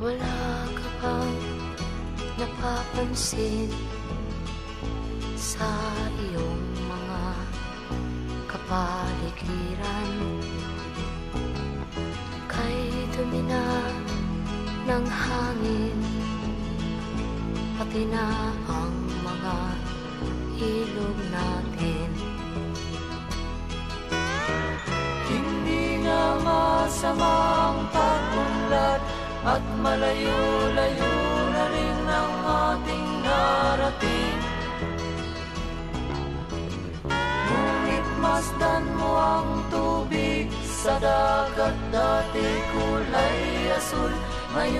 Wala ka bang napapansin Sa iyong mga kapaligiran? Kay dumi na ng hangin Pati na ang mga At malayo-layo na rin ang ating narating. Ngunit masdan mo ang tubig sa dagat Dati kulay asul. Ngayon